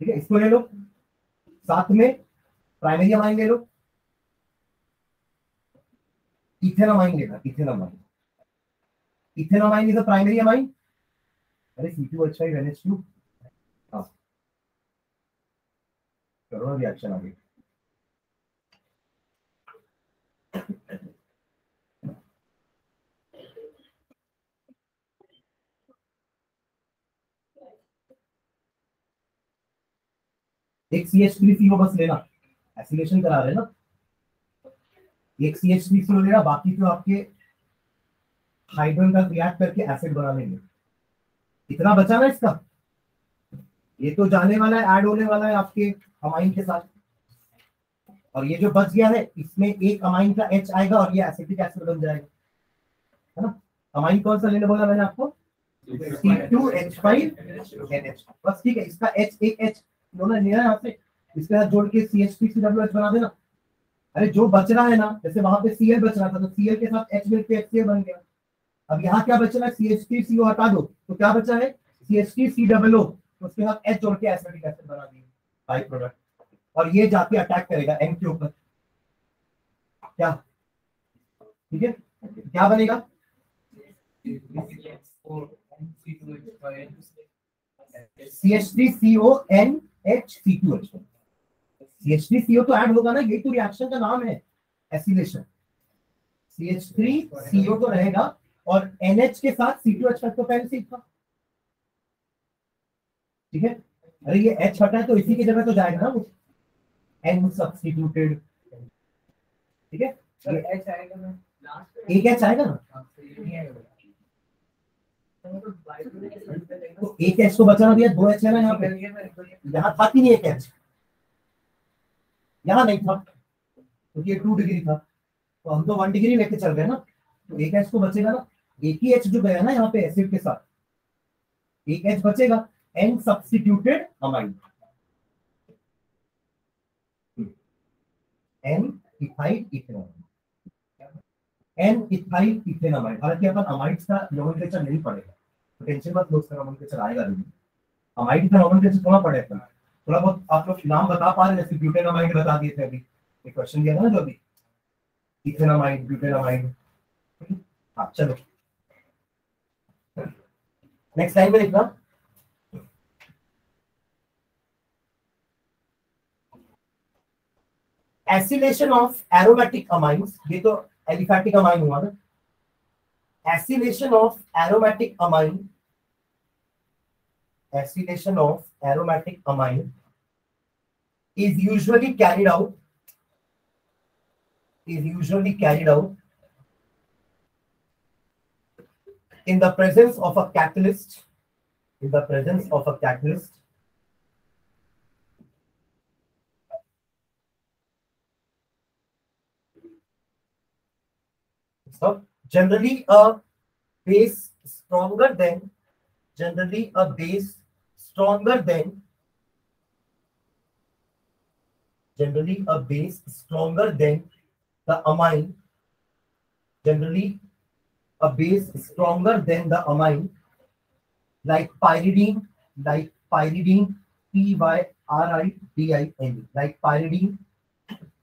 ठीक है? इसको ले लो। साथ में प्राइमरी अमाइन ले लो। इथेनामाइन लेना ethanamine ethanamine is a primary amine अरे C2 अच्छा है. NH2 हाँ करो ना रिएक्शन आगे एक CH3CO बस लेना एसिलेशन करा रहे ना. एक CH3CO लेना बाकी तो आपके हाइड्रोजन का रिएक्ट करके एसिड बना लेंगे। इतना बचा ना इसका? ये तो जाने वाला है ऐड होने वाला है आपके अमाइन के साथ। और ये जो बच गया है, इसमें एक अमाइन का एच आएगा और ये एसिटिक एसिड बन जाएगा। है ना? अमाइन कौन सा लेने बोला मैंने आपको? बस ठीक है, इसका H एक H, दोनों यहाँ से। इसके साथ जोड़ के C H P C W H बना देना। अरे जो बच रहा है ना, जैसे वहाँ पे सीएल बच रहा था तो सी एल के साथ एच मिल के एच बन गया। अब यहाँ क्या बच रहा है? सी एच टी सी ओ हटा दो तो क्या बचा है? C H T C double O तो उसके साथ एच जोड़ के एसिडिक एसिड बना दिए बाई प्रोडक्ट और ये जाके अटैक करेगा एम के ऊपर। क्या? ठीक है? क्या बनेगा? C H three C O N H C two H H three C तो ऐड होगा ना यही तो रिएक्शन का नाम है acylation C H three C तो रहेगा और एच के साथ सी टू एच का तो पहले से था। ठीक है? अरे ये एच हटा है तो इसी की जगह तो जाएगा ना वो। एन सब्स्टिट्यूटेड ठीक है?
एच आएगा ना।
एक एच आएगा ना? तो एक एच तो बचाना दिया दो एच है ना यहाँ पे। यहाँ था कि नहीं एक एच यहाँ नहीं था क्योंकि ये टू डिग्री था। तो हम तो वन डिग्री लेके चल रहे ना। तो एक एच तो बचेगा ना। एक ही एच जो गया ना यहाँ पे एसिड के साथ। एक एच बचेगा। N substituted amine N ethyl ethanol N ethyl ethanol हालाँकि अपन अमाइड्स का नोमेनक्लेचर नहीं पड़ेगा तो टेंशन मत लो उसका नोमेनक्लेचर आएगा नहीं। अमाइड का नोमेनक्लेचर थोड़ा पड़ेगा थोड़ा बहुत आप लोग नाम बता पा रहे जैसे ब्यूटेनामाइड बता दिए थे अभी। एक क्वेश्चन दिया था ना जो अभी? इथेनामाइड ब्यूटेनामाइड हाँ? चलो। नेक्स्ट लाइन में लिखना एसिलेशन ऑफ़ एरोमेटिक अमाइंस ये तो एलिफैटिक अमाइन हुआ ना। Acylation of aromatic amine acylation of aromatic amine is usually carried out is usually carried out in the presence of a catalyst in the presence of a catalyst. So generally a base stronger than generally a base stronger than generally a base stronger than the amine. Generally a base stronger than the amine. Like pyridine like pyridine p y r i d i n like pyridine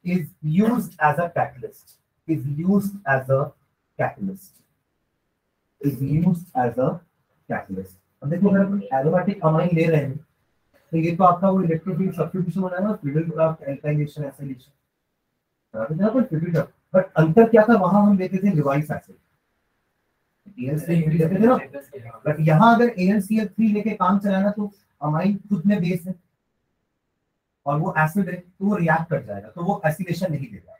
is used as a catalyst. Is used as a catalyst. Is used as a catalyst देखो अगर हम aromatic amine ले रहे हैं तो ये तो आपका वो इलेक्ट्रोफिल सब्स्टिट्यूशन है ना फ्लूइड क्राफ्ट एल्काइलेशन एसिलेशन पर फ्लूइड बट अंतर क्या था? वहाँ हम लेते थे लिवाइस एसिड लेते थे ना। बट यहाँ अगर AlCl3 लेके काम चलाना तो अमाइन खुद में बेस है। और वो एसिड है तो वो रिएक्ट कर जाएगा तो वो एसिलेशन नहीं देगा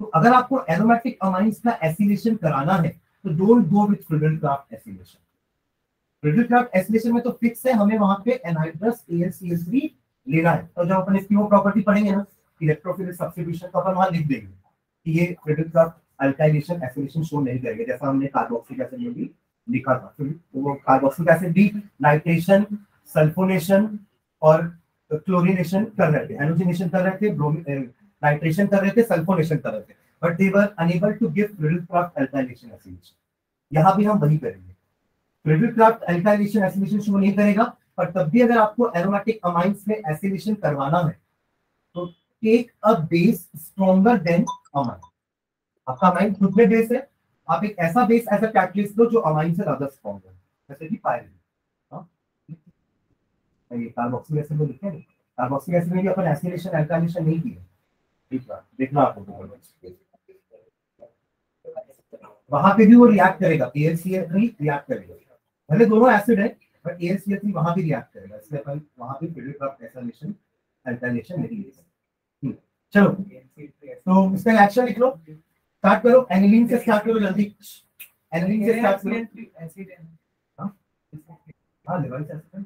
तो अगर आपको एरोमेटिक अमाइंस का एसिलेशन कराना है तो don't go with Friedel crafts acylation Friedel crafts acylation में तो फिक्स है, हमें वहाँ पे एनहाइड्रस AlCl3 लेना है। तो जब अपन इसकी वो प्रॉपर्टी पढ़ेंगे ना इलेक्ट्रोफिलिक सब्स्टिट्यूशन तो अपन वहाँ लिख देंगे कि ये Friedel crafts alkylation acylation show नहीं करेंगे, जैसा हमने कार्बोक्सिलिक एसिड में भी लिखा था। तो वो कार्बोक्सिलिक एसिड भी नाइट्रेशन सल्फोनेशन और क्लोरिनेशन कर रहे थे एनोजिनेशन कर रहे थे नाइट्रेशन कर रहे थे सल्फोनेशन कर रहे थे। But they were unable to give Friedel crafts alkylation acylation यहाँ भी हम वही करेंगे। क्राफ्ट अल्काइलेशन एसिलेशन शो नहीं करेगा, पर तब भी अगर आपको एरोमेटिक अमाइंस में एसिलेशन करवाना है तो take a base stronger than amine आपका अमाइन खुद में बेस है, आप एक ऐसा बेस ऐसा कैटलिस्ट जो अमाइन से ज़्यादा है, जैसे कि पायरिन हाँ? ये कार्बोक्सिलिक एसिड में हैं। एसिड में भी अपन एसिलेशन अल्काइलेशन नहीं है, देखना आपको वहाँ पे भी वो रिएक्ट करेगा AlCl3 रिएक्ट करेगा। भले दोनों एसिड है बट AlCl3 वहाँ भी रिएक्ट करेगा। इसलिए अपन वहाँ पे फ्लूइड ऑफ़ एसिलेशन अल्काइलेशन नहीं ले सकते। चलो। तो इसका रिएक्शन लिख लो। स्टार्ट करो। एनिलीन से स्टार्ट करो जल्दी। एनिलीन से स्टार्ट करो। एसिड हाँ लिवाइस एसिड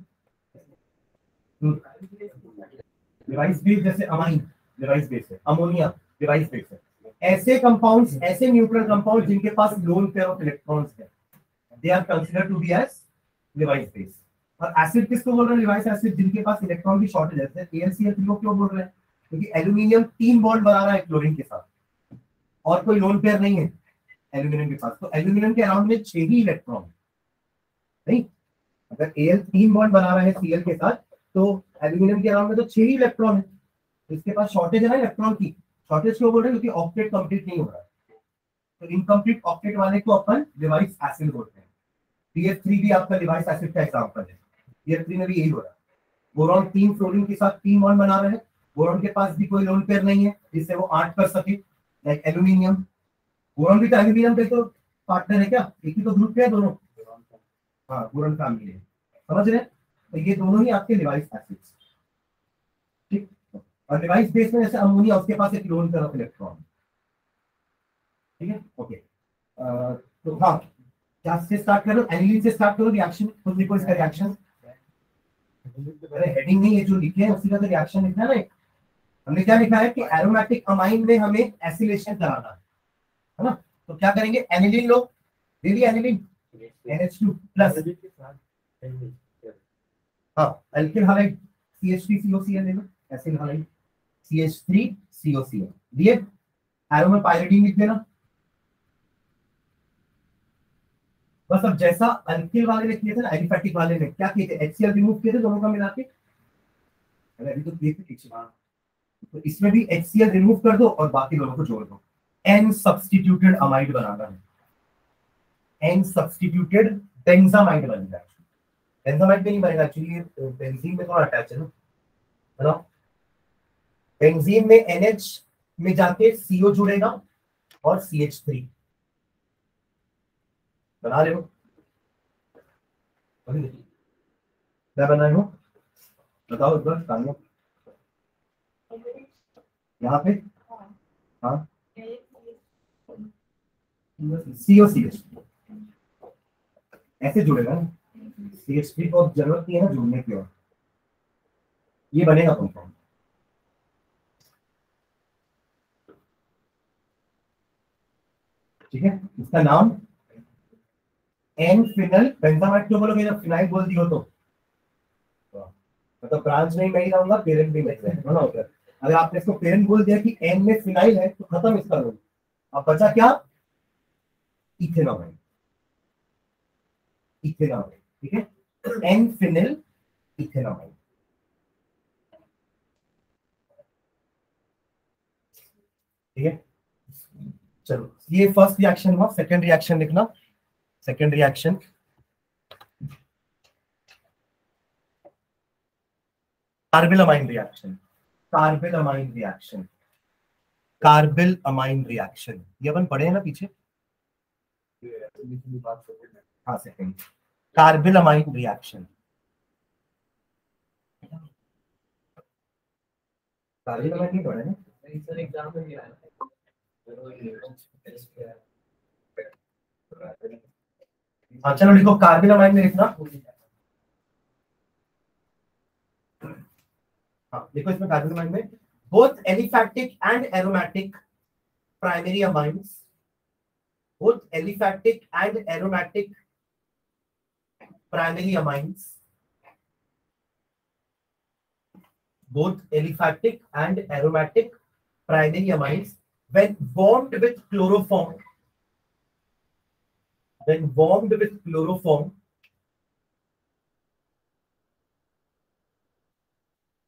लिवाइस बेस जैसे अमाइन लिवाइस बेस है। अमोनिया लिवाइस बेस है। ऐसे कंपाउंड्स ऐसे न्यूट्रल कंपाउंड जिनके पास लोन पेयर ऑफ़ इलेक्ट्रॉन्स है। They are considered to be as Lewis base और एसिड किसको बोल रहे हैं? लिवाइस एसिड जिनके पास इलेक्ट्रॉन की शॉर्टेज है। जैसे AlCl3 को क्यों बोल रहे हैं? क्योंकि एल्यूमिनियम तीन बॉन्ड बना रहा है क्लोरीन के साथ। और कोई लोन पेयर नहीं है एल्यूमिनियम के पास। तो एल्यूमिनियम के अराउंड में छह ही इलेक्ट्रॉन नहीं अगर Al तीन बॉन्ड बना रहा है सीएल के साथ तो एल्यूमिनियम के अराउंड में तो छह ही इलेक्ट्रॉन है। तो इसके पास शॉर्टेज है ना इलेक्ट्रॉन की। शॉर्टेज क्यों बोल रहे हैं? क्योंकि ऑक्टेट कंप्लीट नहीं हो रहा है। तो इनकम्प्लीट ऑक्टेट वाले को अपन डिवाइस एसिड बोलते हैं। PF3 भी आपका डिवाइस एसिड का एग्जांपल है। PF3 में भी यही हो रहा है। बोरॉन तीन फ्लोरीन के साथ तीन बॉन्ड बना रहे हैं। बोरॉन के पास भी कोई लोन पेयर नहीं है, जिससे वो आठ कर सके। लाइक एल्यूमिनियम बोरॉन भी तो एल्यूमिनियम पे तो पार्टनर है क्या? एक ही तो ग्रुप पे है दोनों? हाँ बोरॉन फैमिली है। समझ रहे तो ये दोनों ही आपके डिवाइस एसिड्स ठीक? और डिवाइस बेस में जैसे अमोनिया, उसके पास एक लोन पेयर इलेक्ट्रॉन ठीक है? ओके तो हाँ क्या से स्टार्ट करो एनिलीन से स्टार्ट करो रिएक्शन खुद लिखो इसका रिएक्शन अरे हेडिंग नहीं है जो लिखे हैं, उसी का तो रिएक्शन लिखना है। हमने क्या लिखा है कि एरोमेटिक अमाइन में हमें एसिलेशन कराना है ना? तो क्या करेंगे? एनिलीन लो। ले लिया एनिलीन NH2 प्लस हाँ अल्किल हालाइड CH3COCl ले लो एसिल हालाइड CH3COCl दिए? एरो में लिख देना। बस अब जैसा अल्किल वाले ने किए थे ना, एलिफेटिक वाले ने, क्या किए थे? HCl रिमूव किए थे दोनों का मिला के? अरे अभी तो किए थे तो इसमें भी HCl रिमूव कर दो और बाकी दोनों को जोड़ दो। N सब्स्टिट्यूटेड अमाइड बनाना है। N सब्स्टिट्यूटेड बेंजामाइड बनेगा बेंजामाइड भी नहीं बनेगा एक्चुअली बेंजीन में थोड़ा अटैच है ना। है ना बेंजीन में NH में जाके CO जुड़ेगा और CH3 बना रहे हो? क्या बनाए हो। बताओ एक बार यहाँ पे? हाँ। सी ओ सी एच ऐसे जुड़ेगा ना। सी एच थ्री को ज़रूरत नहीं है ना जुड़ने की और। ये बनेगा कंपाउंड ठीक है? इसका नाम एन फिनल बेंजामाइड क्यों बोलोगे जब फिनाइल बोल दियो तो मतलब ब्रांच नहीं मैं ही रहूँगा पेरेंट भी मैं ही रहूँगा ना उधर अगर आपने इसको पेरेंट बोल दिया कि एन में फिनाइल है तो खत्म इसका रोल अब बचा क्या इथेनॉल इथेनॉल ठीक है एन फिनिल इथेनॉल ठीक है चलो ये फ़र्स्ट रिएक्शन हुआ सेकंड रिएक्शन लिखना। Second reaction carbylamine reaction carbylamine reaction carbylamine reaction ये अपन पढ़े हैं ना पीछे? हाँ second carbylamine reaction carbylamine नहीं पढ़े हैं?
सर एग्ज़ाम में भी आया।
हाँ चलो लिखो कार्बिन अमाइन में लिखना हाँ लिखो इसमें कार्बिन अमाइन में। Both aliphatic and aromatic primary amines both aliphatic and aromatic primary amines both aliphatic and aromatic primary amines when bond with chloroform when formed with chloroform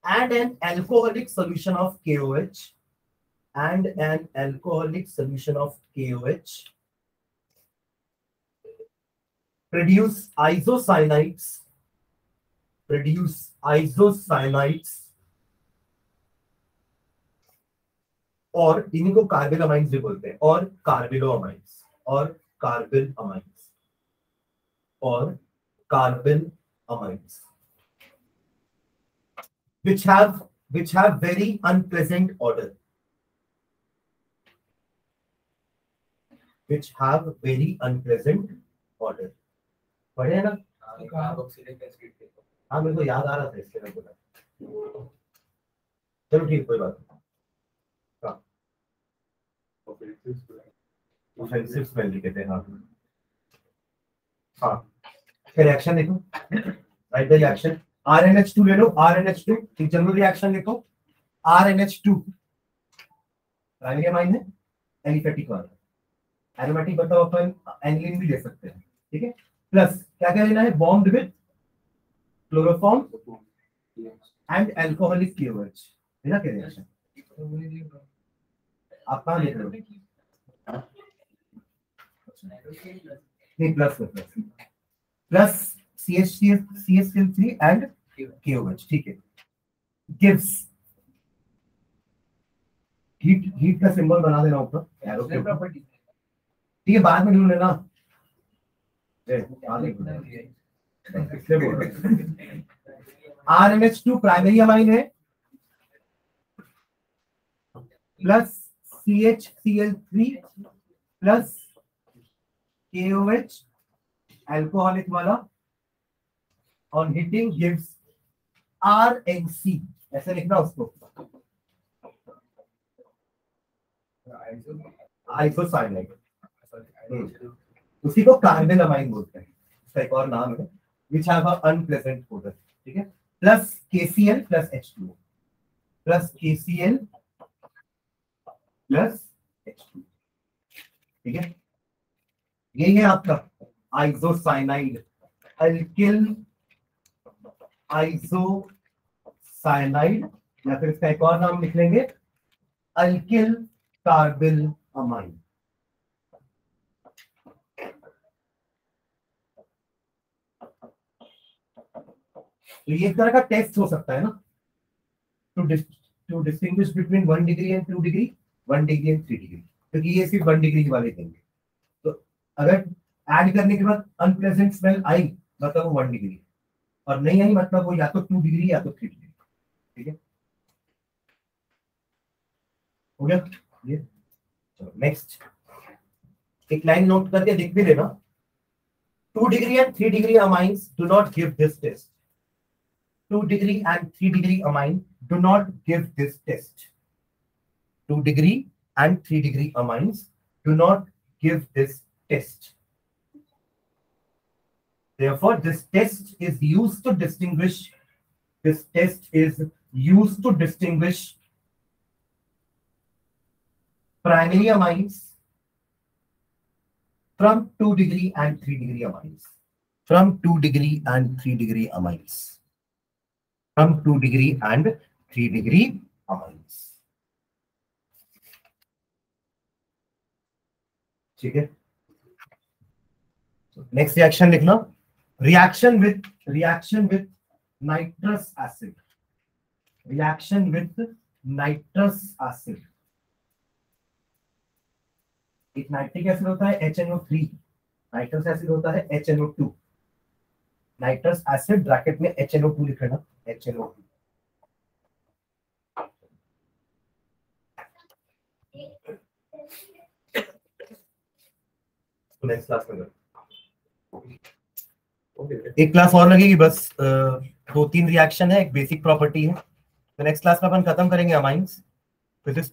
and an alcoholic solution of KOH and an alcoholic solution of KOH produce isocyanides produce isocyanides और इन्हीं को carbyl amines भी बोलते हैं और carbylamines और carbon amines और carbon amines which have which have very unpleasant odour which have very unpleasant odour पढ़े ना? हाँ मेरे को याद आ रहा था इसके मैं बोला। चलो ठीक कोई बात नहीं। हाँ। स्मेल लिखे थे हाँ हाँ फिर एक्शन देखो। राइट द रिएक्शन RNH2 ले लो RNH2 एक जनरल रिएक्शन लिखो RNH2 प्राइमरी अमाइन है एलिफेटिक वाला। एरोमेटिक बताओ अपन एनिलीन भी ले सकते हैं ठीक है? प्लस क्या क्या लेना है? Bond with chloroform and alcoholic KOH है ना क्या रिएक्शन आप कहाँ लिख रहे हो? Plus plus C H C C H L three and KOH ठीक है। गिव्स हीट हीट का सिंबल बना देना ऊपर। एरो के ऊपर। ठीक है, बाद में ढूंढ लेना। R N H two primary amine है। Plus C H C L three plus KOH alcoholic वाला ऑन हिटिंग गिव्स RNC ऐसे लिखना उसको। आइसोसाइनाइड उसी को कार्बन अमाइन बोलते हैं। इसका एक और नाम है which have a unpleasant odour ठीक है? Plus KCl plus H2O plus KCl plus H2 ठीक है? ये है आपका आइसोसाइनाइड अल्किल आइसोसाइनाइड या फिर इसका एक और नाम लिख लेंगे अल्किल कार्बिल अमाइन तो ये तरह का टेस्ट हो सकता है ना? To to distinguish between one degree and two degree one degree and three degree क्योंकि ये सिर्फ़ वन डिग्री वाले देंगे। अगर ऐड करने के बाद अनप्लेजेंट स्मेल आई मतलब वो वन डिग्री और नहीं आई मतलब वो या तो टू डिग्री या तो थ्री डिग्री ठीक है? हो गया? ये। चलो नेक्स्ट एक लाइन नोट करके देख भी लेना two degree and three degree amines do not give this test two degree and three degree amine do not give this test two degree and three degree amines do not give this test. Therefore, this test is used to distinguish, this test is used to distinguish primary amines from 2 degree and 3 degree amines. From 2 degree and 3 degree amines. From 2 degree and 3 degree amines. ठीक है next reaction लिखना। Reaction with reaction with nitrous acid reaction with nitrous acid एक nitric acid होता है HNO3 nitrous acid होता है HNO2 nitrous acid bracket में HNO2 लिख लेना HNO2 नेक्स्ट क्लास में एक क्लास और लगेगी, बस दो तीन रिएक्शन है, एक बेसिक प्रॉपर्टी है। तो नेक्स्ट क्लास में अपन खत्म करेंगे अमाइंस फिजिक्स